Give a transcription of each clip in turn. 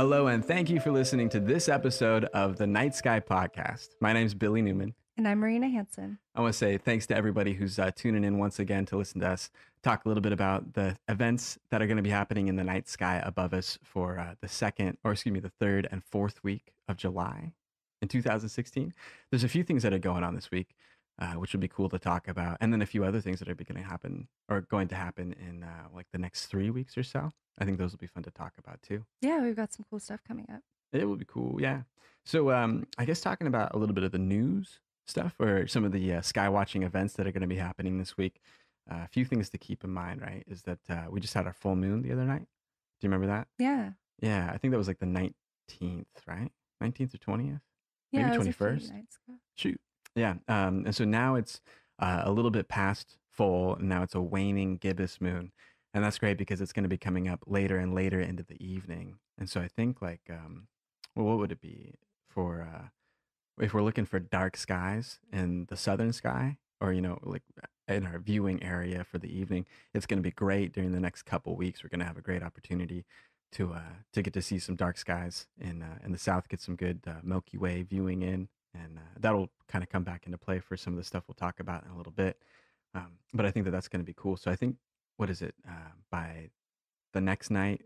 Hello, and thank you for listening to this episode of the Night Sky Podcast. My name's Billy Newman. And I'm Marina Hansen. I want to say thanks to everybody who's uh, tuning in once again to listen to us talk a little bit about the events that are going to be happening in the night sky above us for uh, the second, or excuse me, the third and fourth week of July in 2016. There's a few things that are going on this week, uh, which would be cool to talk about, and then a few other things that are going to happen or going to happen in uh, like the next three weeks or so. I think those will be fun to talk about too. Yeah, we've got some cool stuff coming up. It will be cool, yeah. So, um, I guess talking about a little bit of the news stuff or some of the uh, sky watching events that are going to be happening this week. Uh, a few things to keep in mind, right? Is that uh, we just had our full moon the other night. Do you remember that? Yeah. Yeah, I think that was like the 19th, right? 19th or 20th? Yeah. Maybe it was a few 21st? Shoot. Yeah. Um, and so now it's uh, a little bit past full, and now it's a waning gibbous moon. And that's great because it's going to be coming up later and later into the evening. And so I think, like, um, well, what would it be for uh, if we're looking for dark skies in the southern sky or, you know, like in our viewing area for the evening? It's going to be great during the next couple weeks. We're going to have a great opportunity to uh, to get to see some dark skies in uh, in the south, get some good uh, Milky Way viewing in, and uh, that'll kind of come back into play for some of the stuff we'll talk about in a little bit. Um, but I think that that's going to be cool. So I think what is it uh, by the next night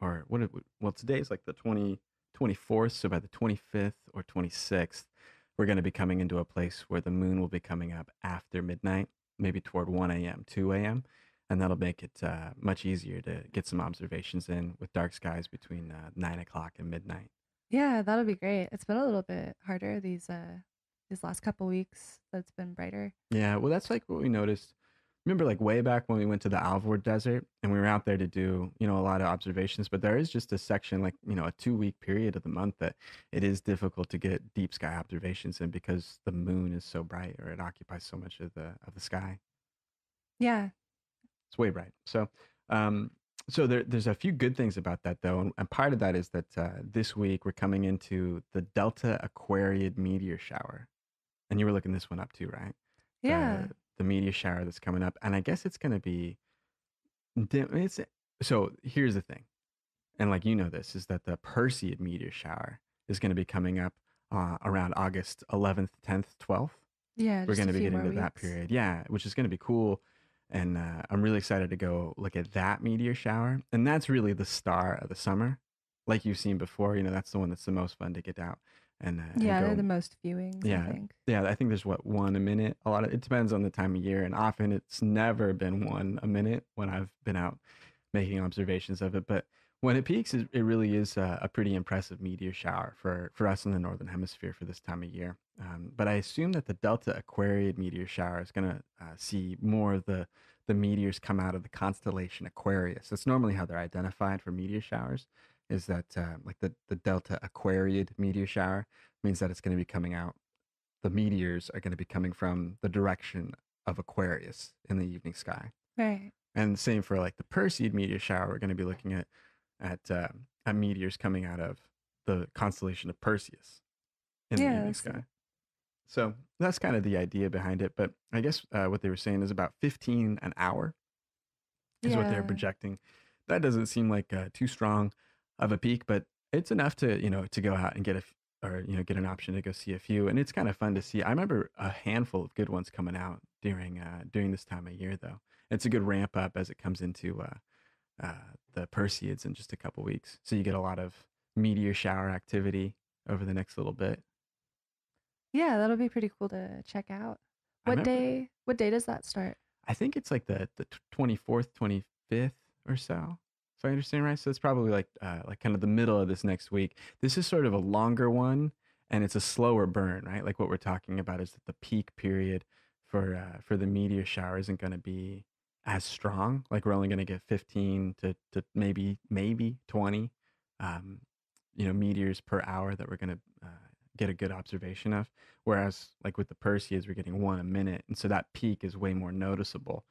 or what? It, well, today is like the 20, 24th. So by the twenty fifth or twenty sixth, we're going to be coming into a place where the moon will be coming up after midnight, maybe toward one a.m., two a.m. And that'll make it uh, much easier to get some observations in with dark skies between uh, nine o'clock and midnight. Yeah, that'll be great. It's been a little bit harder these uh these last couple weeks. That's been brighter. Yeah, well, that's like what we noticed. Remember, like way back when we went to the Alvord Desert and we were out there to do, you know, a lot of observations, but there is just a section, like, you know, a two week period of the month that it is difficult to get deep sky observations in because the moon is so bright or it occupies so much of the of the sky. Yeah. It's way bright. So, um, so there, there's a few good things about that though, and, and part of that is that uh, this week we're coming into the Delta Aquariid meteor shower, and you were looking this one up too, right? Yeah. The meteor shower that's coming up, and I guess it's going to be. It's so here's the thing, and like you know this is that the Perseid meteor shower is going to be coming up uh, around August 11th, 10th, 12th Yeah. we're going to be getting to that period. Yeah, which is going to be cool. And uh, I'm really excited to go look at that meteor shower. And that's really the star of the summer. Like you've seen before, you know, that's the one that's the most fun to get out. And, uh, and Yeah, they're the most viewings, Yeah. I think. yeah, I think there's what one a minute. A lot of it depends on the time of year, and often it's never been one a minute when I've been out making observations of it. But when it peaks, it, it really is a, a pretty impressive meteor shower for for us in the northern hemisphere for this time of year. Um, but I assume that the Delta Aquariid meteor shower is going to uh, see more of the the meteors come out of the constellation Aquarius. That's normally how they're identified for meteor showers. Is that uh, like the the Delta Aquariid meteor shower means that it's going to be coming out the meteors are going to be coming from the direction of Aquarius in the evening sky. Right. And same for like the Perseid meteor shower, we're going to be looking at at uh, at meteors coming out of the constellation of Perseus in the evening sky. So that's kind of the idea behind it. But I guess uh, what they were saying is about 15 an hour is what they're projecting. That doesn't seem like uh, too strong of a peak, but it's enough to you know to go out and get a or you know get an option to go see a few, and it's kind of fun to see. I remember a handful of good ones coming out during uh, during this time of year, though. It's a good ramp up as it comes into uh, uh, the Perseids in just a couple weeks, so you get a lot of meteor shower activity over the next little bit. Yeah, that'll be pretty cool to check out. What day what day does that start? I think it's like the the twenty fourth, twenty fifth or so. If I understand right, so it's probably like uh, like kind of the middle of this next week. This is sort of a longer one, and it's a slower burn, right? Like what we're talking about is that the peak period for uh, for the meteor shower isn't going to be as strong. Like we're only going to get fifteen to to maybe maybe twenty, um, you know, meteors per hour that we're going to uh, get a good observation of. Whereas like with the Perseids, we're getting one a minute, and so that peak is way more noticeable.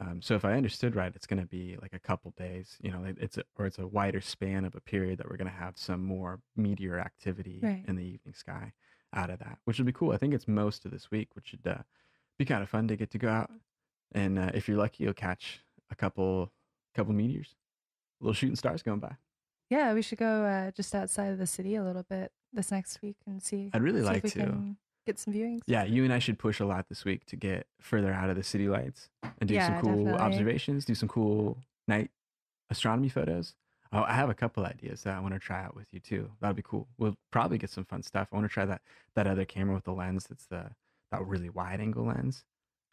Um, so if I understood right, it's going to be like a couple days, you know, it- it's a, or it's a wider span of a period that we're going to have some more meteor activity Right. in the evening sky out of that, which would be cool. I think it's most of this week, which should uh, be kind of fun to get to go out. And uh, if you're lucky, you'll catch a couple couple meteors, little shooting stars going by. Yeah, we should go uh, just outside of the city a little bit this next week and see. I'd really see like to. can get some viewings. Yeah, you and I should push a lot this week to get further out of the city lights and do some cool definitely. observations, do some cool night astronomy photos. Oh, I have a couple ideas that I want to try out with you too. That'd be cool. We'll probably get some fun stuff. I want to try that that other camera with the lens that's the that really wide angle lens.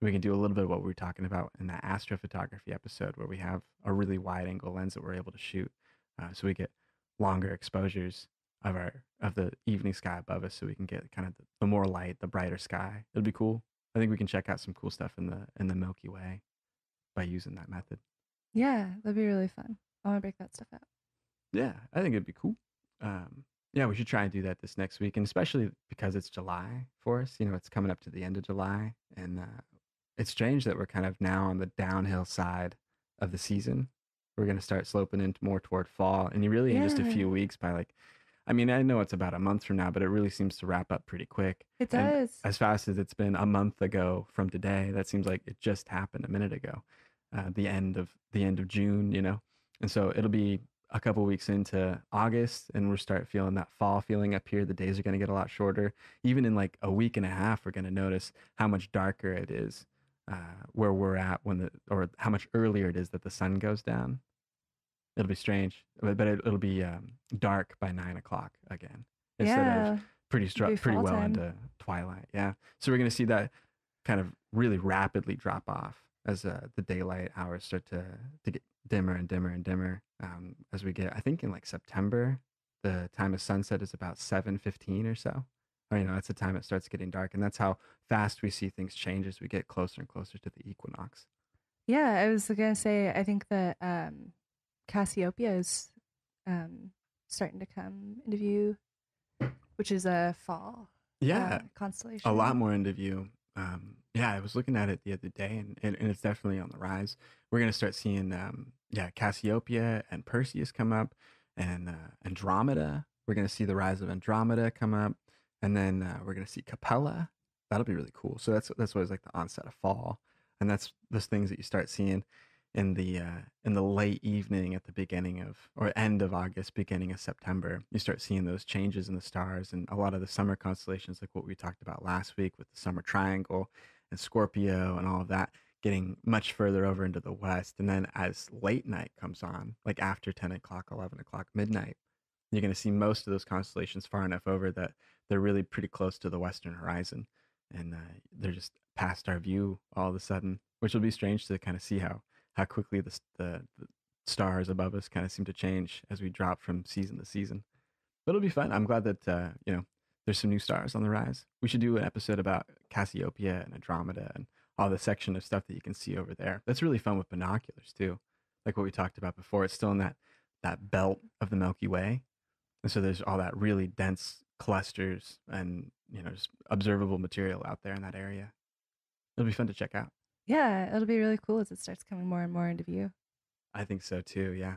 We can do a little bit of what we were talking about in that astrophotography episode where we have a really wide angle lens that we're able to shoot. Uh, so we get longer exposures of our of the evening sky above us so we can get kind of the, the more light, the brighter sky. It'll be cool. I think we can check out some cool stuff in the in the Milky Way by using that method. Yeah, that'd be really fun. I want to break that stuff out. Yeah, I think it'd be cool. Um, yeah, we should try and do that this next week, and especially because it's July for us. You know, it's coming up to the end of July, and uh, it's strange that we're kind of now on the downhill side of the season. We're going to start sloping into more toward fall, and you really in just a few weeks by like, I mean, I know it's about a month from now, but it really seems to wrap up pretty quick. it And does. as fast as it's been a month ago from today, that seems like it just happened a minute ago. Uh, the end of the end of June, you know, and so it'll be a couple weeks into August, and we'll start feeling that fall feeling up here. The days are going to get a lot shorter. Even in like a week and a half, we're going to notice how much darker it is uh, where we're at when the or how much earlier it is that the sun goes down. It'll be strange, but it, it'll be um, dark by nine o'clock again instead of pretty stru- pretty well time. into twilight. Yeah. So we're going to see that kind of really rapidly drop off as uh, the daylight hours start to to get dimmer and dimmer and dimmer um, as we get. I think in like September, the time of sunset is about seven fifteen or so. Or you know, that's the time it starts getting dark, and that's how fast we see things change as we get closer and closer to the equinox. Yeah, I was gonna say I think that um, Cassiopeia is um, starting to come into view, which is a fall Yeah, uh, a lot more into view. Um, yeah, I was looking at it the other day, and, and, and it's definitely on the rise. We're gonna start seeing, um, yeah, Cassiopeia and Perseus come up, and uh, Andromeda. We're gonna see the rise of Andromeda come up, and then uh, we're gonna see Capella. That'll be really cool. So that's that's always like the onset of fall, and that's those things that you start seeing in the uh, in the late evening at the beginning of or end of August, beginning of September. You start seeing those changes in the stars and a lot of the summer constellations, like what we talked about last week with the summer triangle and Scorpio and all of that, getting much further over into the west. And then as late night comes on, like after ten o'clock, eleven o'clock, midnight, you're going to see most of those constellations far enough over that they're really pretty close to the western horizon, and uh, they're just past our view all of a sudden, which will be strange to kind of see how how quickly the, the the stars above us kind of seem to change as we drop from season to season. But it'll be fun. I'm glad that uh, you know there's some new stars on the rise. We should do an episode about Cassiopeia and Andromeda and all the section of stuff that you can see over there. That's really fun with binoculars too, like what we talked about before. It's still in that that belt of the Milky Way, and so there's all that really dense clusters and you know just observable material out there in that area. It'll be fun to check out. Yeah, it'll be really cool as it starts coming more and more into view. I think so too. Yeah.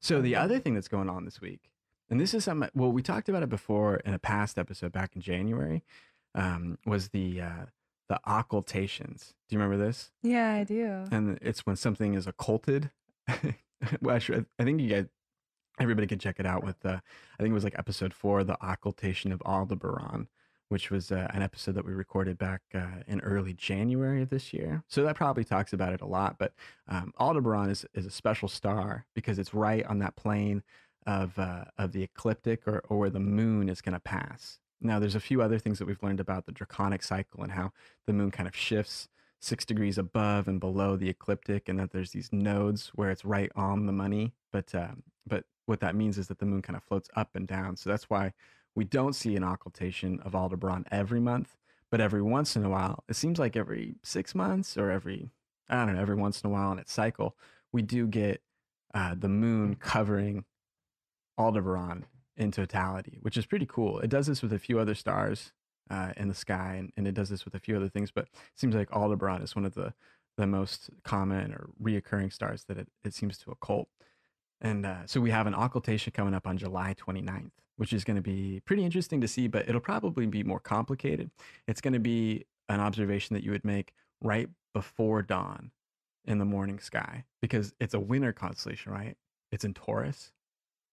So the other thing that's going on this week, and this is something. Well, we talked about it before in a past episode back in January. Um, was the uh, the occultations? Do you remember this? Yeah, I do. And it's when something is occulted. well, actually, I think you guys, everybody could check it out with the. I think it was like episode four, the occultation of Aldebaran, which was uh, an episode that we recorded back uh, in early January of this year. So that probably talks about it a lot. But um, Aldebaran is, is a special star because it's right on that plane of uh, of the ecliptic or, or where the moon is going to pass. Now, there's a few other things that we've learned about the draconic cycle and how the moon kind of shifts six degrees above and below the ecliptic, and that there's these nodes where it's right on the money. But um, but what that means is that the moon kind of floats up and down. So that's why we don't see an occultation of Aldebaran every month, but every once in a while, it seems like every six months or every I don't know, every once in a while in its cycle, we do get uh, the moon covering Aldebaran in totality, which is pretty cool. It does this with a few other stars uh, in the sky, and, and it does this with a few other things. But it seems like Aldebaran is one of the the most common or reoccurring stars that it, it seems to occult. And uh, so we have an occultation coming up on July 29th, which is going to be pretty interesting to see, but it'll probably be more complicated. It's going to be an observation that you would make right before dawn in the morning sky because it's a winter constellation, right? It's in Taurus.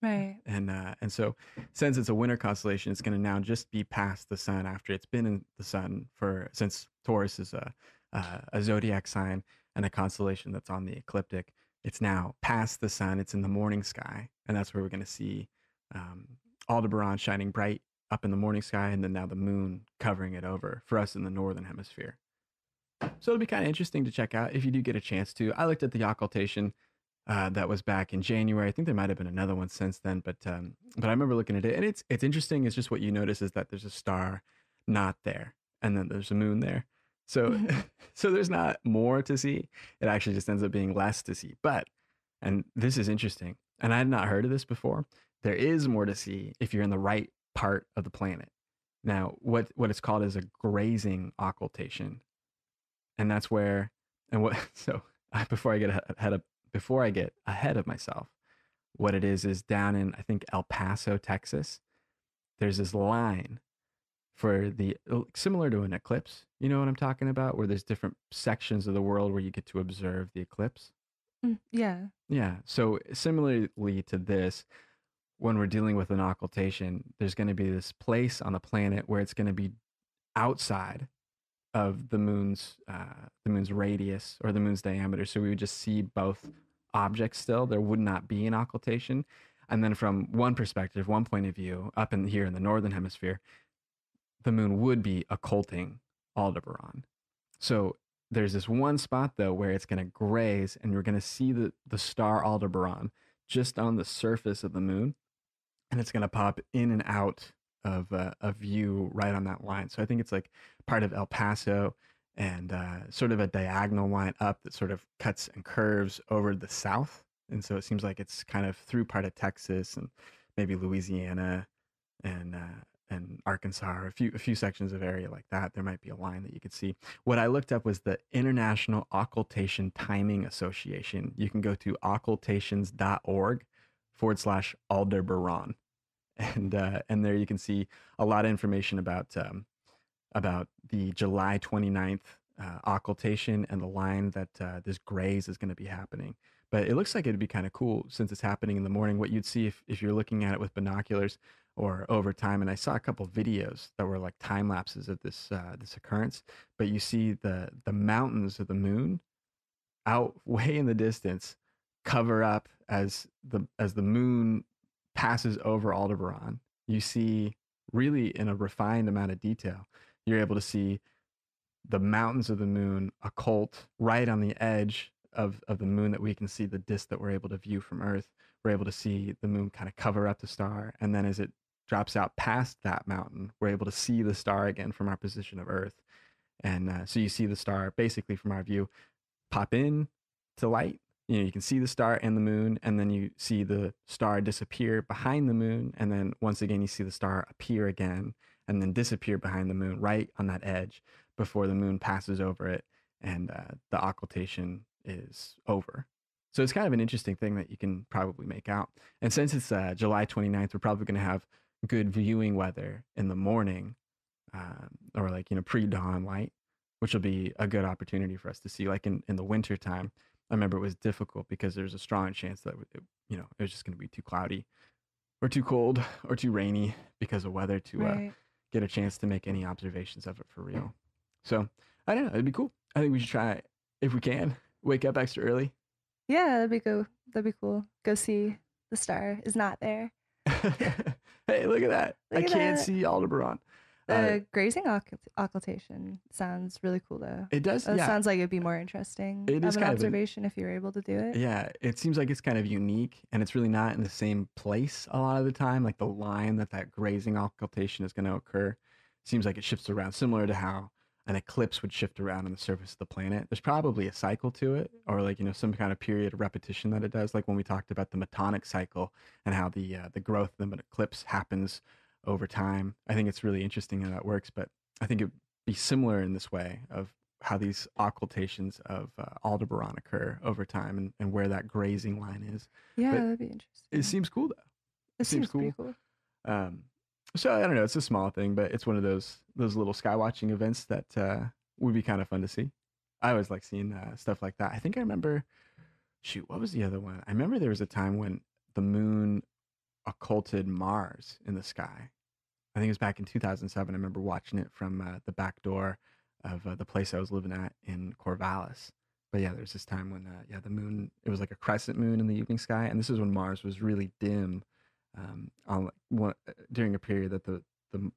Right. And uh, and so since it's a winter constellation, it's going to now just be past the sun after it's been in the sun for since Taurus is a uh, a zodiac sign and a constellation that's on the ecliptic. It's now past the sun. It's in the morning sky, and that's where we're going to see um, Aldebaran shining bright up in the morning sky, and then now the moon covering it over for us in the northern hemisphere. So it'll be kind of interesting to check out if you do get a chance to. I looked at the occultation uh, that was back in January. I think there might have been another one since then, but um, but I remember looking at it, and it's it's interesting. It's just what you notice is that there's a star not there, and then there's a moon there. So so there's not more to see. It actually just ends up being less to see. But and this is interesting, and I had not heard of this before. There is more to see if you're in the right part of the planet. Now, what what it's called is a grazing occultation, and that's where and what so before I get ahead of before I get ahead of myself, what it is is down in I think El Paso, Texas. There's this line for the similar to an eclipse. You know what I'm talking about, where there's different sections of the world where you get to observe the eclipse. Mm, yeah. Yeah. So similarly to this, when we're dealing with an occultation, there's going to be this place on the planet where it's going to be outside of the moon's uh, the moon's radius or the moon's diameter. So we would just see both objects still. There would not be an occultation. And then from one perspective, one point of view, up in here in the northern hemisphere, the moon would be occulting Aldebaran. So there's this one spot though where it's going to graze, and you're going to see the the star Aldebaran just on the surface of the moon and it's going to pop in and out of uh, a view right on that line. So I think it's like part of El Paso and uh, sort of a diagonal line up that sort of cuts and curves over the south. And so it seems like it's kind of through part of Texas and maybe Louisiana and uh, and Arkansas or a few a few sections of area like that. There might be a line that you could see. What I looked up was the International Occultation Timing Association. You can go to occultations.org forward slash Alderbaran. And, uh, and there you can see a lot of information about, um, about the July 29th uh, occultation and the line that uh, this graze is going to be happening. But it looks like it'd be kind of cool since it's happening in the morning. What you'd see if, if you're looking at it with binoculars or over time, and I saw a couple videos that were like time lapses of this uh, this occurrence. But you see the the mountains of the moon out way in the distance cover up as the as the moon passes over Aldebaran. You see really in a refined amount of detail. You're able to see the mountains of the moon occult right on the edge of, of the moon that we can see the disk that we're able to view from Earth. We're able to see the moon kind of cover up the star. And then as it drops out past that mountain, we're able to see the star again from our position of Earth. And uh, so you see the star basically from our view pop in to light you know you can see the star and the moon and then you see the star disappear behind the moon and then once again you see the star appear again and then disappear behind the moon right on that edge before the moon passes over it and uh, the occultation is over. So it's kind of an interesting thing that you can probably make out. And since it's uh, july 29th we're probably going to have good viewing weather in the morning um, or like you know pre-dawn light which will be a good opportunity for us to see like in, in the winter time I remember it was difficult because there's a strong chance that it, you know it was just going to be too cloudy, or too cold, or too rainy because of weather to uh, get a chance to make any observations of it for real. So I don't know. It'd be cool. I think we should try it if we can. Wake up extra early. Yeah, that'd be go. That'd be cool. Go see the star is not there. hey, look at that! I at can't that. see Aldebaran. The Uh, grazing occult- occultation sounds really cool though. it does. That yeah. sounds like it'd be more interesting It of an of an- observation if you were able to do it. Yeah, it seems like it's kind of unique and it's really not in the same place a lot of the time. Like the line that that grazing occultation is going to occur seems like it shifts around, similar to how an eclipse would shift around on the surface of the planet. There's probably a cycle to it or like, you know, some kind of period of repetition that it does. Like when we talked about the metonic cycle and how the, uh, the growth of an eclipse happens over time. I think it's really interesting how that works, but I think it'd be similar in this way of how these occultations of uh, Aldebaran occur over time and, and where that grazing line is. Yeah, But that'd be interesting. It seems cool though. it seems seems pretty cool. Um, so I don't know. It's a small thing, but it's one of those those little sky watching events that uh, would be kind of fun to see. I always like seeing uh, stuff like that. I think I remember. Shoot, what was the other one? I remember there was a time when the moon occulted Mars in the sky. I think it was back in 2007. I remember watching it from uh, the back door of uh, the place I was living at in Corvallis. But yeah, there's this time when uh, yeah the moon it was like a crescent moon in the evening sky, and this is when Mars was really dim um, on one, uh, during a period that the the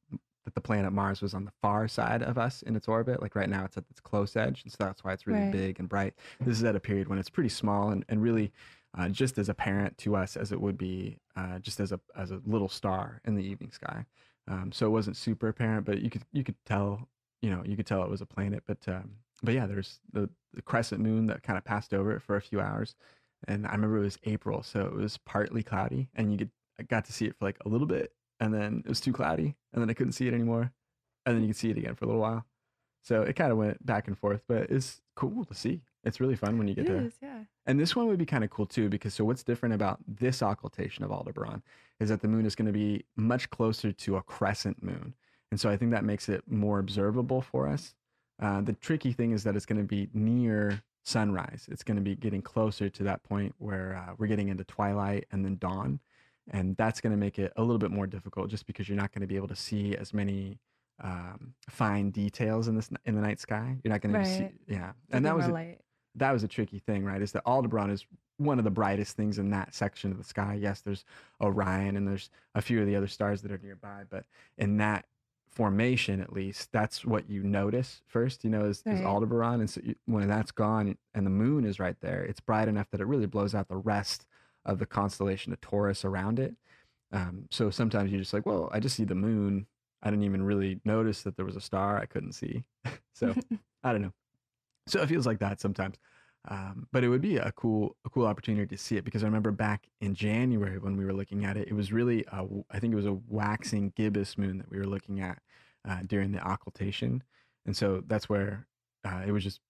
that the planet Mars was on the far side of us in its orbit. Like right now, it's at its close edge, and so that's why it's really Right. big and bright. This is at a period when it's pretty small and, and really uh, just as apparent to us as it would be uh, just as a as a little star in the evening sky. Um, so it wasn't super apparent, but you could you could tell you know you could tell it was a planet. But um, but yeah, there's the, the crescent moon that kind of passed over it for a few hours, and I remember it was April, so it was partly cloudy, and you could I got to see it for like a little bit, and then it was too cloudy, and then I couldn't see it anymore, and then you could see it again for a little while. So it kind of went back and forth, but it's cool to see. It's really fun when you get to is, yeah. and this one would be kind of cool too, because so what's different about this occultation of Aldebaran is that the moon is going to be much closer to a crescent moon. And so I think that makes it more observable for us. Uh, the tricky thing is that it's going to be near sunrise. It's going to be getting closer to that point where uh, we're getting into twilight and then dawn. And that's going to make it a little bit more difficult just because you're not going to be able to see as many um, fine details in this in the night sky. You're not going to see, Right. yeah. And that was light. That was a tricky thing, right? Is that Aldebaran is one of the brightest things in that section of the sky. Yes, there's Orion and there's a few of the other stars that are nearby, but in that formation, at least, that's what you notice first. You know, is, is Aldebaran, and so you, when that's gone and the moon is right there, it's bright enough that it really blows out the rest of the constellation of Taurus around it. Um, so sometimes you're just like, well, I just see the moon. I didn't even really notice that there was a star I couldn't see. so I don't know. So it feels like that sometimes. Um, but it would be a cool, a cool opportunity to see it because I remember back in January when we were looking at it, it was really, a, I think it was a waxing gibbous moon that we were looking at uh, during the occultation, and so that's where uh, it was just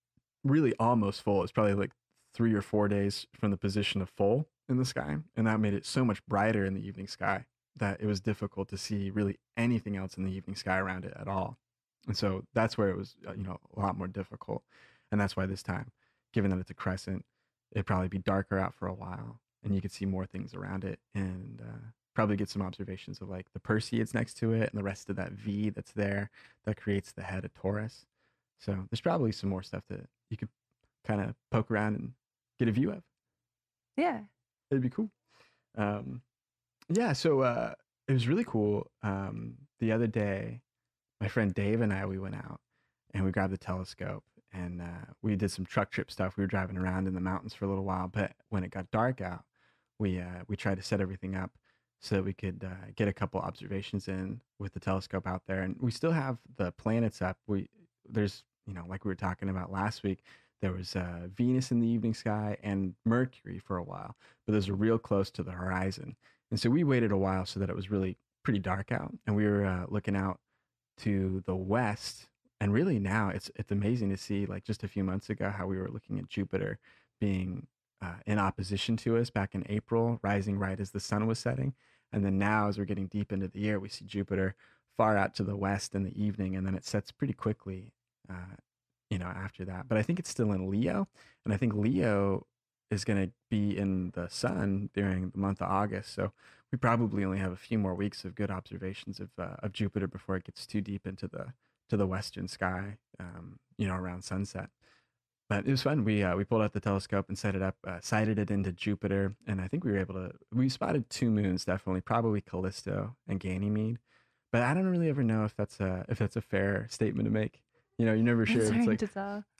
really almost full. It's probably like three or four days from the position of full in the sky, and that made it so much brighter in the evening sky that it was difficult to see really anything else in the evening sky around it at all. And so that's where it was, uh, you know, a lot more difficult. And that's why this time, given that it's a crescent, it'd probably be darker out for a while and you could see more things around it and uh, probably get some observations of like the Perseids next to it and the rest of that V that's there that creates the head of Taurus. So there's probably some more stuff that you could kind of poke around and get a view of. yeah. It'd be cool. Um, yeah, so uh, it was really cool. Um, the other day, my friend Dave and I we went out and we grabbed the telescope and uh, we did some truck trip stuff. We were driving around in the mountains for a little while, but when it got dark out, we uh, we tried to set everything up so that we could uh, get a couple observations in with the telescope out there. And we still have the planets up. We there's you know like we were talking about last week. There was uh, Venus in the evening sky and Mercury for a while, but those are real close to the horizon. And so we waited a while so that it was really pretty dark out, and we were uh, looking out to the west. And really now it's it's amazing to see like just a few months ago how we were looking at Jupiter being uh, in opposition to us back in April, rising right as the sun was setting, and then now as we're getting deep into the year, we see Jupiter far out to the west in the evening, and then it sets pretty quickly, uh, you know, after that. But I think it's still in Leo, and I think Leo is going to be in the sun during the month of August. So we probably only have a few more weeks of good observations of uh, of Jupiter before it gets too deep into the to the western sky, um, you know, around sunset. But it was fun. We uh, we pulled out the telescope and set it up, uh, sighted it into Jupiter, and I think we were able to. We spotted two moons, definitely, probably Callisto and Ganymede. But I don't really ever know if that's a if that's a fair statement to make. You know, you're never sure. It's like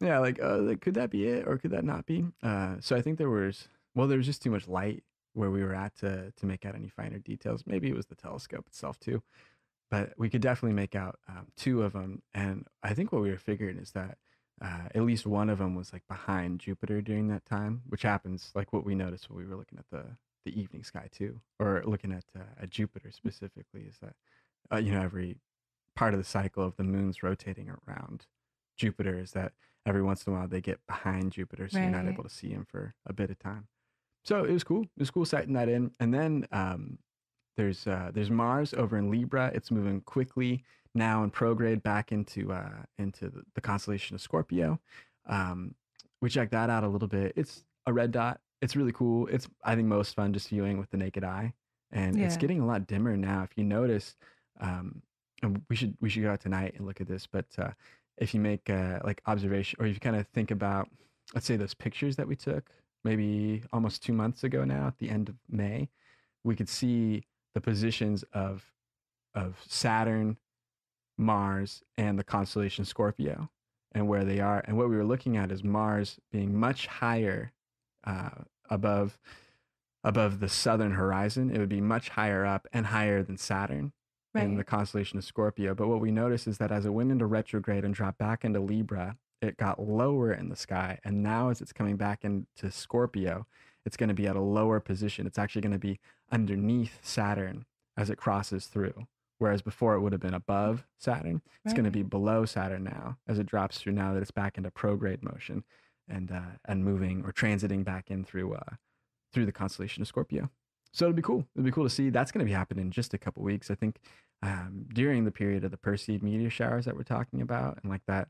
yeah, like, uh, like, could that be it or could that not be? Uh, so I think there was, well, there was just too much light where we were at to to make out any finer details. Maybe it was the telescope itself too, but we could definitely make out um, two of them. And I think what we were figuring is that uh, at least one of them was like behind Jupiter during that time, which happens like what we noticed when we were looking at the the evening sky too, or looking at uh, at Jupiter specifically. Is that uh, you know every part of the cycle of the moon's rotating around Jupiter is that every once in a while they get behind Jupiter, so you're not able to see him for a bit of time. So it was cool. It was cool sighting that in. And then um, there's uh, there's Mars over in Libra. It's moving quickly now in prograde back into uh, into the, constellation of Scorpio. Um, we checked that out a little bit. It's a red dot. It's really cool. It's I think most fun just viewing with the naked eye. and it's getting a lot dimmer now. If you notice, um, and we should we should go out tonight and look at this. But uh, if you make uh, like observation, or if you kind of think about, let's say those pictures that we took maybe almost two months ago now, at the end of May, we could see the positions of of Saturn, Mars, and the constellation Scorpio, and where they are. And what we were looking at is Mars being much higher uh, above above the southern horizon. It would be much higher up and higher than Saturn in the constellation of Scorpio. But what we noticed is that as it went into retrograde and dropped back into Libra, it got lower in the sky. And now, as it's coming back into Scorpio, it's going to be at a lower position. It's actually going to be underneath Saturn as it crosses through. Whereas before it would have been above Saturn, it's going to be below Saturn now as it drops through. Now that it's back into prograde motion and uh, and moving or transiting back in through uh, through the constellation of Scorpio. So it'll be cool. It'll be cool to see. That's going to be happening in just a couple weeks. I think um, during the period of the Perseid meteor showers that we're talking about, and like that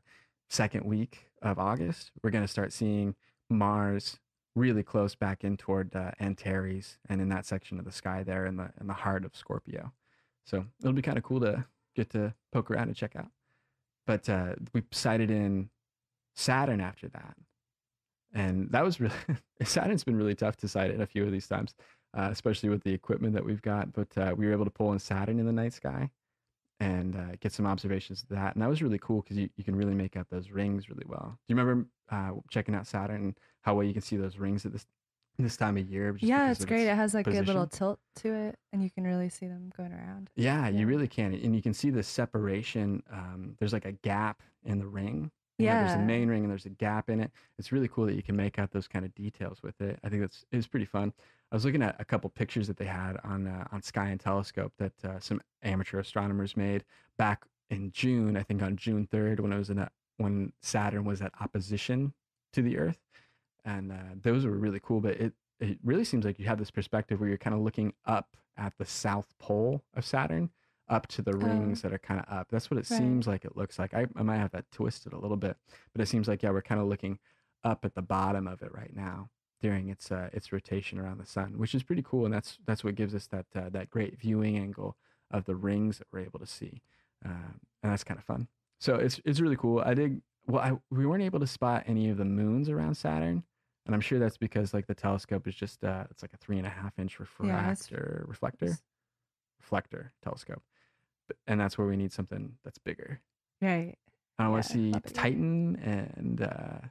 second week of August, we're going to start seeing Mars really close back in toward uh, Antares and in that section of the sky there in the in the heart of Scorpio. So it'll be kind of cool to get to poke around and check out. But uh, we sighted in Saturn after that, and that was really Saturn's been really tough to sight in a few of these times, uh, especially with the equipment that we've got. But uh, we were able to pull in Saturn in the night sky and uh, get some observations of that, and that was really cool because you, you can really make out those rings really well. Do you remember uh, checking out Saturn how well you can see those rings at this this time of year? Yeah, it's great. It has like a good little tilt to it, and you can really see them going around. Yeah, you really can, and you can see the separation. Um, there's like a gap in the ring. You know, there's a main ring and there's a gap in it. It's really cool that you can make out those kind of details with it. I think that's it was pretty fun. I was looking at a couple pictures that they had on uh, on Sky and Telescope that uh, some amateur astronomers made back in June. I think on June 3rd when it was in a, when Saturn was at opposition to the Earth, and uh, those were really cool. But it it really seems like you have this perspective where you're kind of looking up at the south pole of Saturn, up to the rings that are kind of up. That's what it Right. seems like it looks like. I, I might have that twisted a little bit, but it seems like yeah, we're kind of looking up at the bottom of it right now during its uh, its rotation around the sun, which is pretty cool, and that's that's what gives us that uh, that great viewing angle of the rings that we're able to see, um, and that's kind of fun. So it's it's really cool. I did well. I we weren't able to spot any of the moons around Saturn, and I'm sure that's because like the telescope is just uh, it's like a three and a half inch Yeah, refractor reflector reflector telescope, but, and that's where we need something that's bigger. Right. I want Yeah, to see. Titan and uh,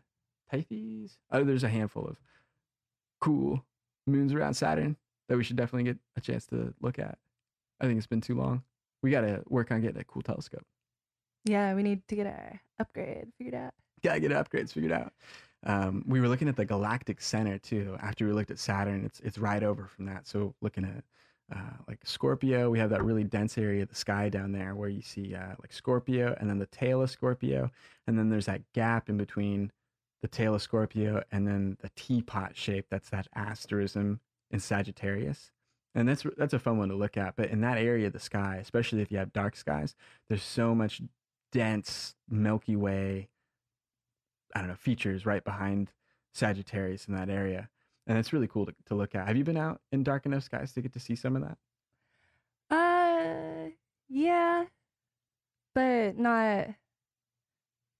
Tethys. Oh, there's a handful of cool moons around Saturn that we should definitely get a chance to look at. I think it's been too long. We got to work on getting a cool telescope. Yeah, we need to get our upgrade figured out. Gotta get upgrades figured out. Um, we were looking at the galactic center too. After we looked at Saturn, it's it's right over from that. So looking at uh, like Scorpio, we have that really dense area of the sky down there where you see uh, like Scorpio and then the tail of Scorpio, and then there's that gap in between the tail of Scorpio and then the teapot shape. That's that asterism in Sagittarius, and that's that's a fun one to look at. But in that area of the sky, especially if you have dark skies, there's so much dense Milky Way I don't know, features right behind Sagittarius in that area. And it's really cool to, to look at. Have you been out in dark enough skies to get to see some of that? Uh, yeah, but not,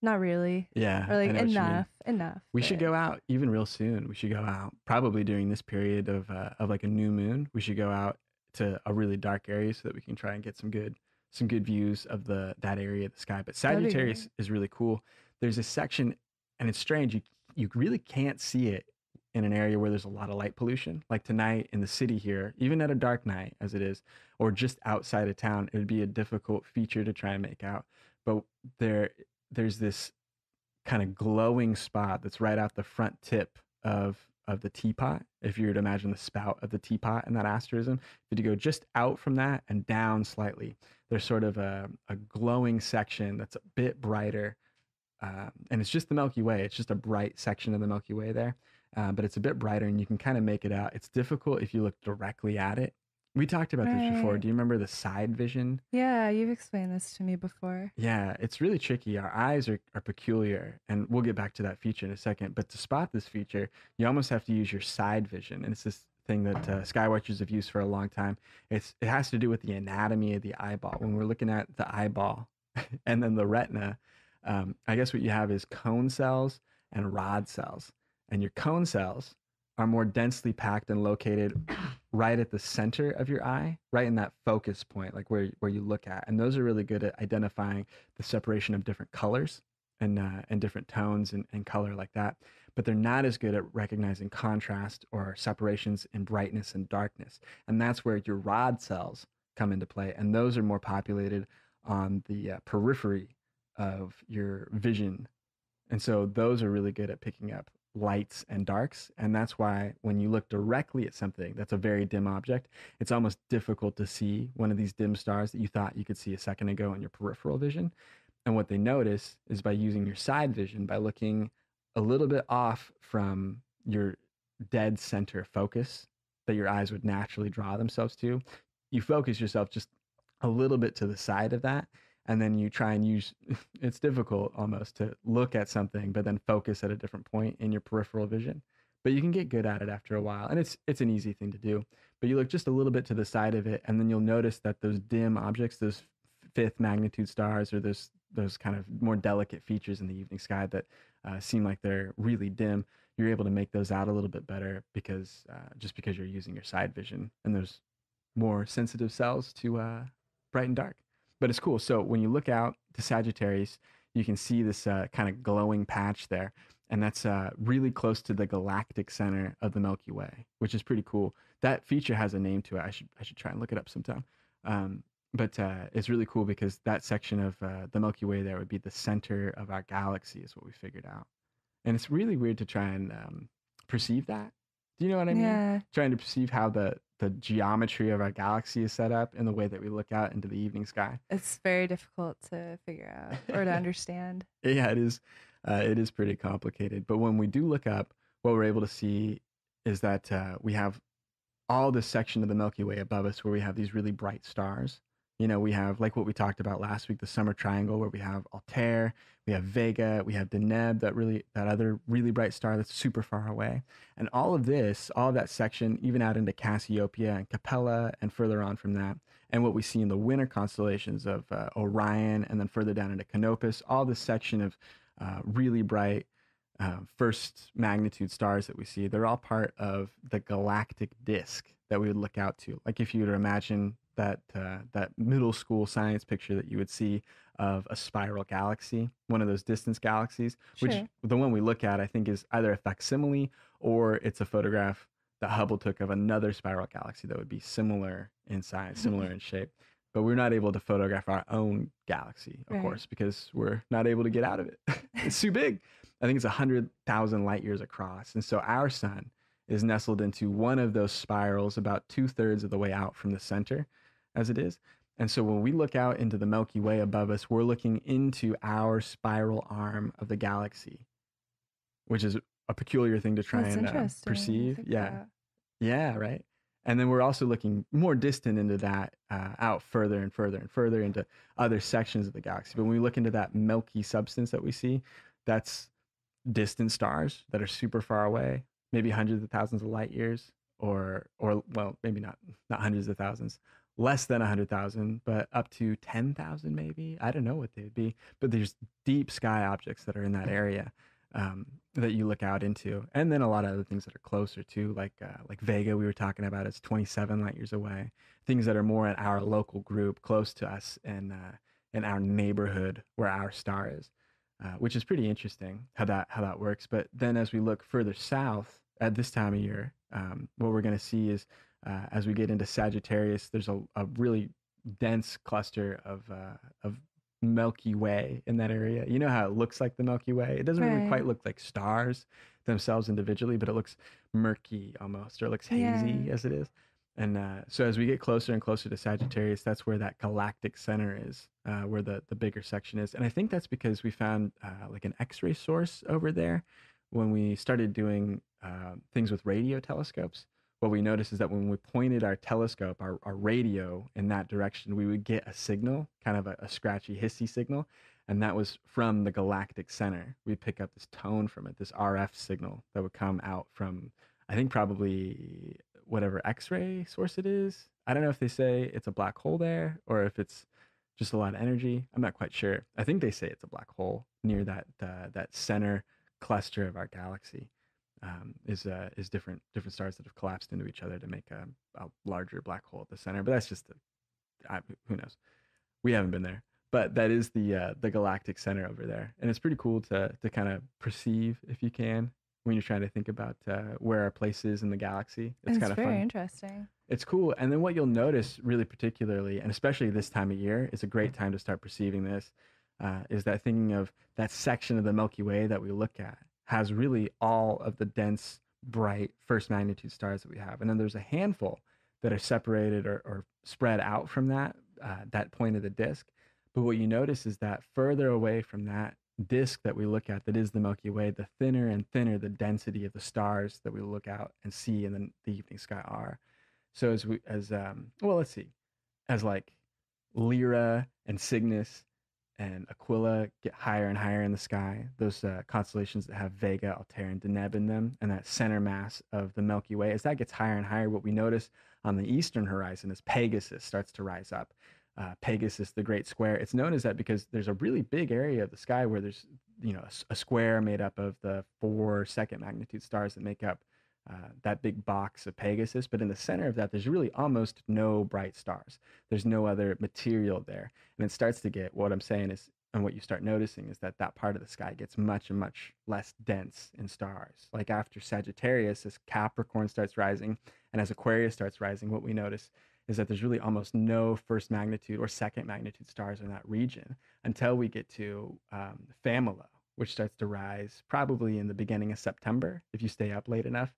not really, Yeah. or like know what you mean. enough, enough. We should go out even real soon. We should go out probably during this period of uh, of like a new moon. We should go out to a really dark area so that we can try and get some good some good views of the that area of the sky. But Sagittarius is really cool. There's a section, and it's strange. You you really can't see it in an area where there's a lot of light pollution. Like tonight in the city here, even at a dark night as it is, or just outside of town, it would be a difficult feature to try and make out. But there there's this kind of glowing spot that's right off the front tip of of the teapot. If you were to imagine the spout of the teapot in that asterism, if you go just out from that and down slightly, there's sort of a, a glowing section that's a bit brighter. Um, and it's just the Milky Way. It's just a bright section of the Milky Way there, uh, but it's a bit brighter and you can kind of make it out. It's difficult if you look directly at it. We talked about this before. Do you remember the side vision? Yeah, you've explained this to me before. Yeah, it's really tricky. Our eyes are, are peculiar, and we'll get back to that feature in a second. But to spot this feature, you almost have to use your side vision, and it's this thing that uh, skywatchers have used for a long time. It's it has to do with the anatomy of the eyeball. When we're looking at the eyeball and then the retina, um, I guess what you have is cone cells and rod cells, and your cone cells are more densely packed and located right at the center of your eye, right in that focus point, like where where you look at. And those are really good at identifying the separation of different colors and uh, and different tones and, and color like that. But they're not as good at recognizing contrast or separations in brightness and darkness. And that's where your rod cells come into play. And those are more populated on the uh, periphery of your vision. And so those are really good at picking up lights and darks. And that's why when you look directly at something that's a very dim object, it's almost difficult to see one of these dim stars that you thought you could see a second ago in your peripheral vision. And what they notice is by using your side vision, by looking a little bit off from your dead center focus that your eyes would naturally draw themselves to, you focus yourself just a little bit to the side of that and then you try and use it's difficult almost to look at something but then focus at a different point in your peripheral vision but you can get good at it after a while and it's it's an easy thing to do but you look just a little bit to the side of it and then you'll notice that those dim objects those fifth magnitude stars or those those kind of more delicate features in the evening sky that uh, seem like they're really dim you're able to make those out a little bit better because uh, just because you're using your side vision and there's more sensitive cells to uh, bright and dark but it's cool. So when you look out to Sagittarius, you can see this uh, kind of glowing patch there, and that's uh, really close to the galactic center of the Milky Way, which is pretty cool. That feature has a name to it. I should I should try and look it up sometime. Um, but uh, it's really cool because that section of uh, the Milky Way there would be the center of our galaxy, is what we figured out. And it's really weird to try and um, perceive that. Do you know what I mean? Yeah. Trying to perceive how the the geometry of our galaxy is set up and the way that we look out into the evening sky. It's very difficult to figure out or to understand. Yeah, it is. Uh, it is pretty complicated. But when we do look up, what we're able to see is that uh, we have all this section of the Milky Way above us where we have these really bright stars you know, we have like what we talked about last week, the summer triangle, where we have Altair, we have Vega, we have Deneb, that really that other really bright star that's super far away, and all of this, all of that section, even out into Cassiopeia and Capella, and further on from that, and what we see in the winter constellations of uh, Orion, and then further down into Canopus, all this section of uh, really bright uh, first magnitude stars that we see, they're all part of the galactic disk that we would look out to. Like if you were to imagine that uh, that middle school science picture that you would see of a spiral galaxy, one of those distance galaxies, which the one we look at, I think, is either a facsimile or it's a photograph that Hubble took of another spiral galaxy that would be similar in size, similar in shape. But we're not able to photograph our own galaxy, of Right. course, because we're not able to get out of it. it's too big. I think it's 100,000 light years across. And so our sun is nestled into one of those spirals about two thirds of the way out from the center as it is. And so when we look out into the Milky Way above us, we're looking into our spiral arm of the galaxy, which is a peculiar thing to try That's and uh, perceive. Yeah. about. Yeah, right. And then we're also looking more distant into that, uh, out further and further and further into other sections of the galaxy. But when we look into that milky substance that we see, that's distant stars that are super far away, maybe hundreds of thousands of light years, or or well, maybe not not hundreds of thousands, less than a hundred thousand, but up to ten thousand maybe. I don't know what they would be, but there's deep sky objects that are in that area um, that you look out into, and then a lot of other things that are closer too, like uh, like Vega we were talking about. It's 27 light years away. Things that are more in our local group, close to us, and uh, in our neighborhood where our star is, uh, which is pretty interesting how that how that works. But then as we look further south at this time of year, um, what we're going to see is uh, as we get into Sagittarius, there's a, a really dense cluster of uh, of Milky Way in that area. You know how it looks like the Milky Way. It doesn't really quite look like stars themselves individually, but it looks murky almost, or it looks hazy Yeah. as it is. And uh, so as we get closer and closer to Sagittarius, that's where that galactic center is, uh, where the the bigger section is. And I think that's because we found uh, like an X-ray source over there when we started doing uh, things with radio telescopes. What we noticed is that when we pointed our telescope, our, our radio in that direction, we would get a signal, kind of a, a scratchy, hissy signal. And that was from the galactic center. We'd pick up this tone from it, this RF signal that would come out from, I think, probably whatever X-ray source it is. I don't know if they say it's a black hole there or if it's just a lot of energy. I'm not quite sure. I think they say it's a black hole near that uh, that center cluster of our galaxy. Um, is uh, is different different stars that have collapsed into each other to make a, a larger black hole at the center. But that's just a, I, who knows. We haven't been there, but that is the uh, the galactic center over there, and it's pretty cool to to kind of perceive if you can when you're trying to think about uh, where our place is in the galaxy. It's, kind of very fun. interesting. It's cool. And then what you'll notice, really particularly, and especially this time of year, is a great time to start perceiving this, uh, is that thinking of that section of the Milky Way that we look at has really all of the dense, bright first magnitude stars that we have. And then there's a handful that are separated or, or spread out from that, uh, that point of the disk. But what you notice is that further away from that disk that we look at, that is the Milky Way, the thinner and thinner the density of the stars that we look out and see in the, the evening sky are. So as we as um well, let's see, as like Lyra and Cygnus and Aquila get higher and higher in the sky, those uh, constellations that have Vega, Altair, and Deneb in them, and that center mass of the Milky Way, as that gets higher and higher, what we notice on the eastern horizon is Pegasus starts to rise up. Uh, Pegasus, the Great Square. It's known as that because there's a really big area of the sky where there's, you know, a, a square made up of the four second magnitude stars that make up uh, that big box of Pegasus. But in the center of that, there's really almost no bright stars. There's no other material there. And it starts to get what I'm saying is, and what you start noticing is that that part of the sky gets much and much less dense in stars. Like after Sagittarius, as Capricorn starts rising and as Aquarius starts rising, what we notice is that there's really almost no first magnitude or second magnitude stars in that region until we get to um, which starts to rise probably in the beginning of September. If you stay up late enough,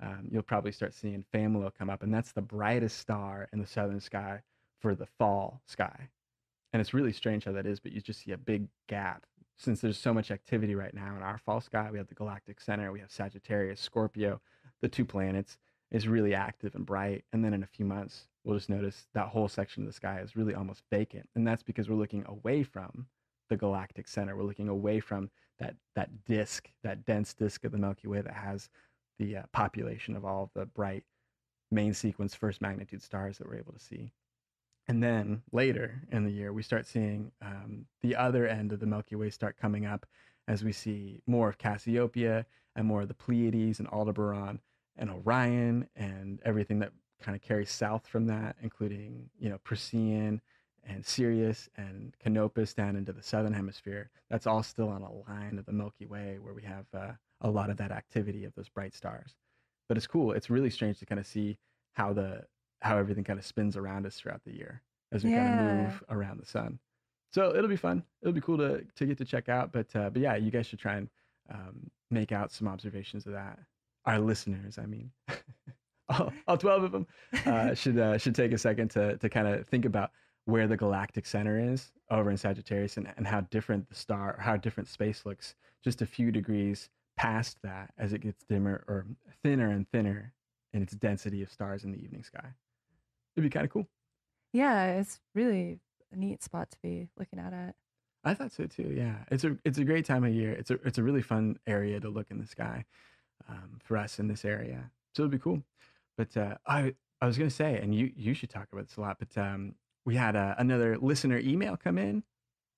um, you'll probably start seeing Fomalhaut come up, and that's the brightest star in the southern sky for the fall sky. And it's really strange how that is, but you just see a big gap since there's so much activity right now in our fall sky. We have the galactic center, we have Sagittarius, Scorpio, the two planets is really active and bright. And then in a few months, we'll just notice that whole section of the sky is really almost vacant. And that's because we're looking away from the galactic center. We're looking away from that, that disk, that dense disk of the Milky Way that has the uh, population of all of the bright main sequence first magnitude stars that we're able to see. And then later in the year, we start seeing um, the other end of the Milky Way start coming up as we see more of Cassiopeia and more of the Pleiades and Aldebaran and Orion and everything that kind of carries south from that, including you know Procyon and Sirius and Canopus down into the southern hemisphere. That's all still on a line of the Milky Way where we have uh, a lot of that activity of those bright stars. But it's cool. It's really strange to kind of see how the how everything kind of spins around us throughout the year as we kind of move around the sun. So it'll be fun. It'll be cool to to get to check out. But uh, but yeah, you guys should try and um, make out some observations of that. Our listeners, I mean, all, all twelve of them uh, should uh, should take a second to to kind of think about where the galactic center is over in Sagittarius and, and how different the star, how different space looks just a few degrees past that as it gets dimmer or thinner and thinner in its density of stars in the evening sky. It'd be kind of cool. yeah, it's really a neat spot to be looking at it. I thought so too. Yeah, it's a it's a great time of year. It's a it's a really fun area to look in the sky um, for us in this area. So it'd be cool. But uh, I I was gonna say, and you you should talk about this a lot. But um, we had uh, another listener email come in.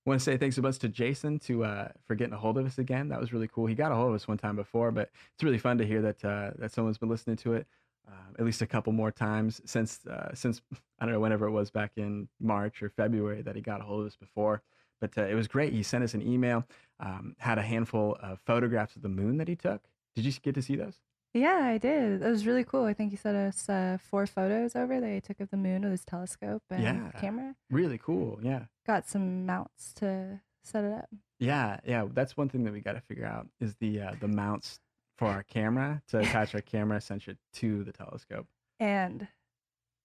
Want to say thanks a bunch to Jason to uh, for getting a hold of us again. That was really cool. He got a hold of us one time before, but it's really fun to hear that uh, that someone's been listening to it um, at least a couple more times since uh, since I don't know whenever it was back in March or February that he got a hold of us before. But uh, it was great. He sent us an email, um, had a handful of photographs of the moon that he took. Did you get to see those? Yeah, I did. It was really cool. I think he sent us uh, four photos over that he took of the moon with his telescope and Yeah. camera. Really cool. Yeah. Got some mounts to set it up. Yeah, yeah. That's one thing that we got to figure out is the uh, the mounts for our camera to attach our camera essentially to the telescope And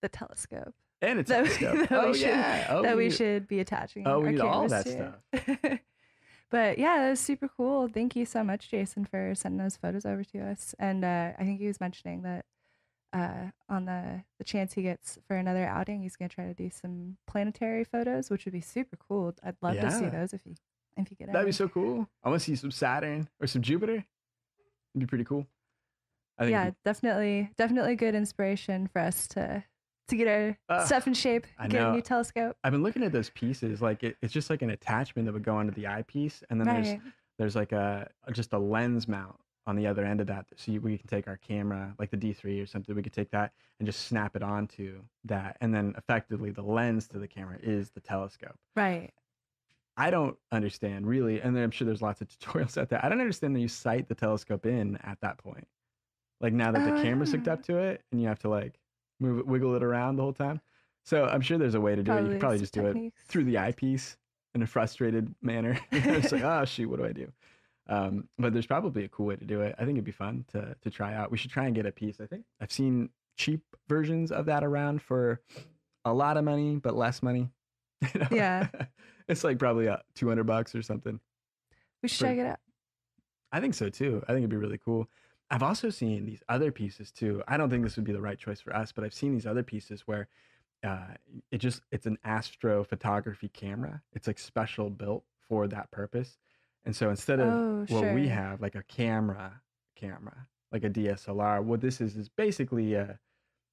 the telescope and its that, we- telescope. that oh we should, yeah. Oh, that we should be attaching. Oh, we our need all cameras that to. but yeah, it was super cool. Thank you so much, Jason, for sending those photos over to us. And uh, I think he was mentioning that uh, on the the chance he gets for another outing, he's gonna try to do some planetary photos, which would be super cool. I'd love to see those if you if you get That'd be so cool. I want to see some Saturn or some Jupiter. It'd be pretty cool. I think yeah, definitely, definitely good inspiration for us to to get our Uh, stuff in shape, I get a new telescope. I've been looking at those pieces. Like it, it's just like an attachment that would go onto the eyepiece, and then there's Right. there's like a just a lens mount on the other end of that. So you, we can take our camera, like the D3 or something, we could take that and just snap it onto that, and then effectively the lens to the camera is the telescope. Right. I don't understand really, and I'm sure there's lots of tutorials out there. I don't understand that you sight the telescope in at that point. Like now that the camera's hooked up to it, and you have to like move it, wiggle it around the whole time. So I'm sure there's a way to do it. You could probably just do it through the eyepiece in a frustrated manner. it's like, oh shoot, what do I do? Um, but there's probably a cool way to do it. I think it'd be fun to to try out. We should try and get a piece. I think I've seen cheap versions of that around for a lot of money, but less money. You know? Yeah. it's like probably uh, 200 bucks or something. We should for- check it out. I think so too. I think it'd be really cool. I've also seen these other pieces too. I don't think this would be the right choice for us, but I've seen these other pieces where uh, it just it's an astrophotography camera. It's like special built for that purpose. And so instead of Oh, what we have, like a camera camera, like a DSLR, what this is is basically a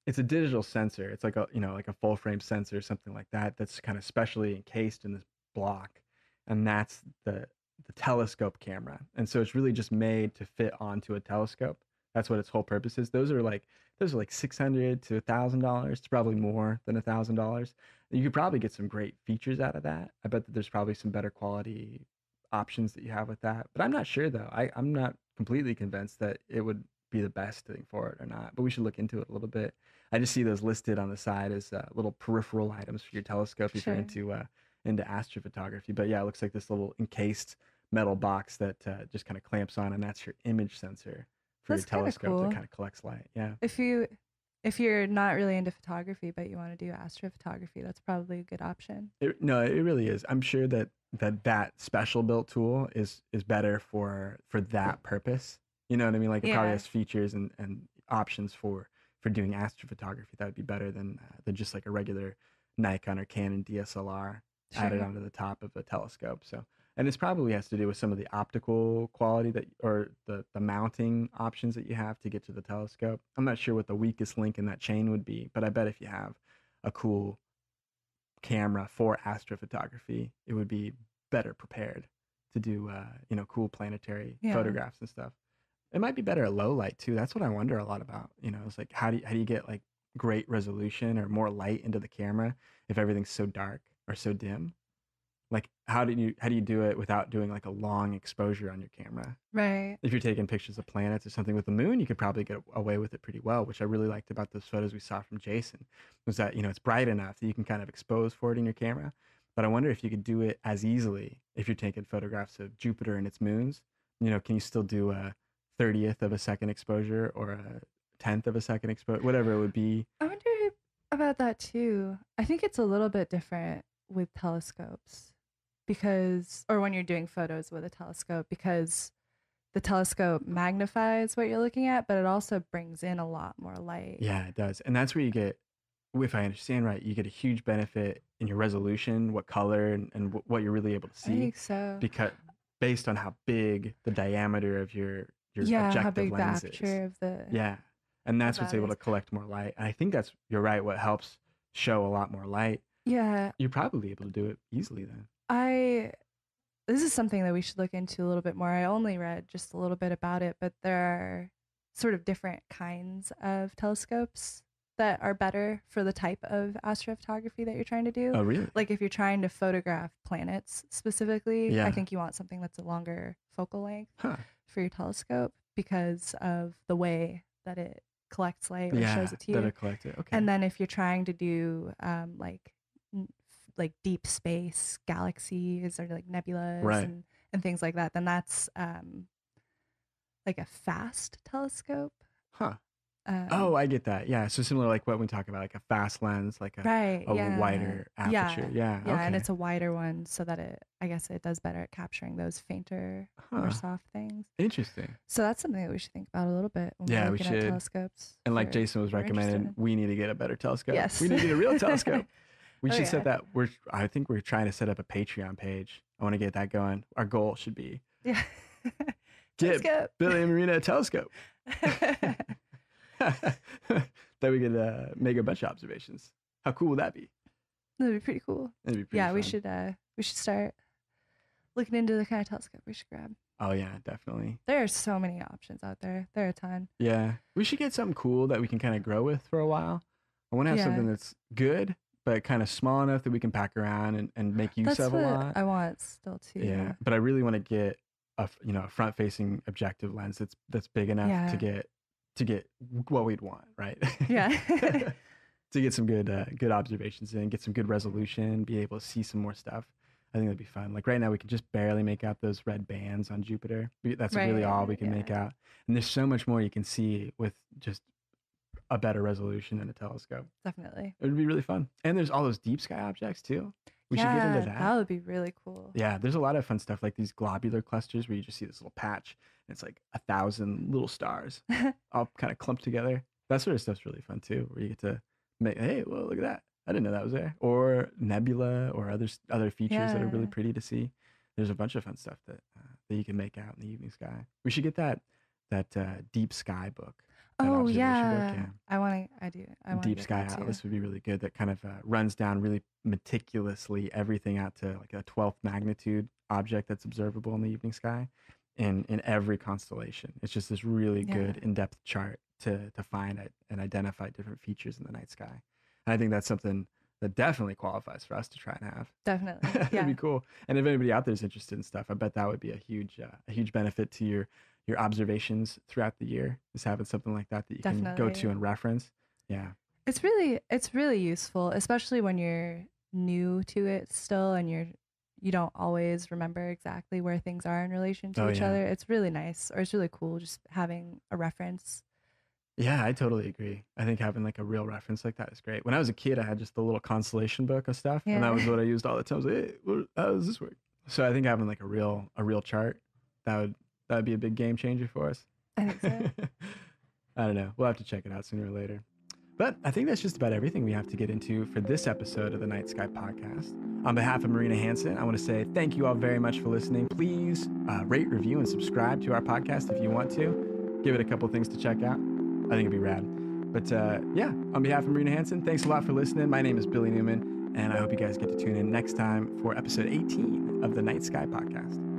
it's a digital sensor. It's like a you know like a full frame sensor, or something like that. That's kind of specially encased in this block, and that's the the telescope camera. And so it's really just made to fit onto a telescope. That's what its whole purpose is. Those are like those are like six hundred to a thousand dollars. It's probably more than a thousand dollars. You could probably get some great features out of that. I bet that there's probably some better quality options that you have with that. But I'm not sure though. I, I'm not completely convinced that it would be the best thing for it or not. But we should look into it a little bit. I just see those listed on the side as uh, little peripheral items for your telescope if you're into uh, into astrophotography. But yeah, it looks like this little encased metal box that uh, just kind of clamps on, and that's your image sensor for That's your kinda telescope cool. that kind of collects light. Yeah. If you if you're not really into photography but you want to do astrophotography, that's probably a good option. It, no, it really is. I'm sure that that that special built tool is is better for for that purpose. You know what I mean? Like it probably Yeah. has features and and options for for doing astrophotography that would be better than uh, than just like a regular Nikon or Canon DSLR added Sure. onto the top of a telescope. So and this probably has to do with some of the optical quality that or the the mounting options that you have to get to the telescope. I'm not sure what the weakest link in that chain would be, but I bet if you have a cool camera for astrophotography, it would be better prepared to do uh, you know cool planetary Yeah. photographs and stuff. It might be better at low light too. That's what I wonder a lot about. You know, it's like how do you, how do you get like great resolution or more light into the camera if everything's so dark or so dim? Like how do you how do you do it without doing like a long exposure on your camera? Right. If you're taking pictures of planets or something with the moon, you could probably get away with it pretty well, which I really liked about those photos we saw from Jason. Was that, you know, it's bright enough that you can kind of expose for it in your camera. But I wonder if you could do it as easily if you're taking photographs of Jupiter and its moons. You know, can you still do a 30th of a second exposure or a tenth of a second exposure, whatever it would be? I wonder about that too. I think it's a little bit different with telescopes because, or when you're doing photos with a telescope, because the telescope magnifies what you're looking at, but it also brings in a lot more light. Yeah, it does. And that's where you get, if I understand right, you get a huge benefit in your resolution, what color and, and what you're really able to see. I think so. because based on how big the diameter of your your yeah, objective how big the lens aperture is. of the Yeah, and that's what's able is. to collect more light. And I think that's you're right. What helps show a lot more light. yeah. You're probably able to do it easily then. I this is something that we should look into a little bit more. I only read just a little bit about it, but there are sort of different kinds of telescopes that are better for the type of astrophotography that you're trying to do. Oh, really? Like if you're trying to photograph planets specifically, Yeah. I think you want something that's a longer focal length Huh. for your telescope because of the way that it collects light or Yeah, shows it to you. that I collected. Okay. And then if you're trying to do um, like like deep space galaxies or like nebulas Right. and, and things like that, then that's um, like a fast telescope. huh. Um, Oh, I get that. Yeah. So similar like what we talk about, like a fast lens, like a, right, a yeah. wider aperture. Yeah. Yeah, and okay. it's a wider one so that it, I guess, it does better at capturing those fainter, more soft things. Interesting. So that's something that we should think about a little bit when Yeah, we're we looking at should. telescopes. And like Jason was recommending, we need to get a better telescope. Yes. We need to get a real telescope. We Oh, should yeah. set that. We're. I think we're trying to set up a Patreon page. I want to get that going. Our goal should be yeah, get telescope. Billy and Marina a telescope. that we could uh, make a bunch of observations. How cool would that be? That'd be pretty cool. That'd be pretty yeah, we should uh we should start looking into the kind of telescope we should grab. Oh yeah, definitely. There are so many options out there. There are a ton. Yeah, we should get something cool that we can kind of grow with for a while. I want to have Yeah. something that's good, but kind of small enough that we can pack around and, and make use That's of a lot. I want still too. yeah, but I really want to get a you know a front facing objective lens that's that's big enough Yeah. to get to get what we'd want, right? Yeah. to get some good uh, good observations in, get some good resolution, be able to see some more stuff. I think that'd be fun. Like right now, we can just barely make out those red bands on Jupiter. That's really all we can make out. And there's so much more you can see with just a better resolution in a telescope. Definitely. It would be really fun. And there's all those deep sky objects too. We yeah, should get into that. That would be really cool. Yeah, there's a lot of fun stuff like these globular clusters where you just see this little patch and it's like a thousand little stars all kind of clumped together. That sort of stuff's really fun too, where you get to make, hey, well, look at that. I didn't know that was there. Or nebula or other other features that are really pretty to see. There's a bunch of fun stuff that uh, that you can make out in the evening sky. We should get that that uh, deep sky book. Oh yeah. book, yeah. I want to. I do. I Deep Sky Atlas would be really good. That kind of uh, runs down really meticulously everything out to like a 12th magnitude object that's observable in the evening sky in in every constellation. It's just this really Yeah. good in-depth chart to to find it and identify different features in the night sky. And I think that's something that definitely qualifies for us to try and have. Definitely. yeah. That'd be cool. And if anybody out there is interested in stuff, I bet that would be a huge uh, a huge benefit to your your observations throughout the year. Is having something like that that you can go to and reference. Yeah. It's really it's really useful, especially when you're new to it still and you're you don't always remember exactly where things are in relation to Oh, each yeah. other. It's really nice or it's really cool just having a reference. Yeah, I totally agree. I think having like a real reference like that is great. When I was a kid, I had just a little constellation book of stuff, and that was what I used all the time. I was like, hey, what, how does this work? So I think having like a real a real chart that would that would be a big game changer for us. I think so. I don't know. We'll have to check it out sooner or later. But I think that's just about everything we have to get into for this episode of the Night Sky Podcast. On behalf of Marina Hansen, I want to say thank you all very much for listening. Please uh, rate, review, and subscribe to our podcast if you want to. Give it a couple things to check out. I think it'd be rad. But uh, yeah, on behalf of Marina Hansen, thanks a lot for listening. My name is Billy Newman, and I hope you guys get to tune in next time for episode 18 of the Night Sky Podcast.